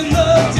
in the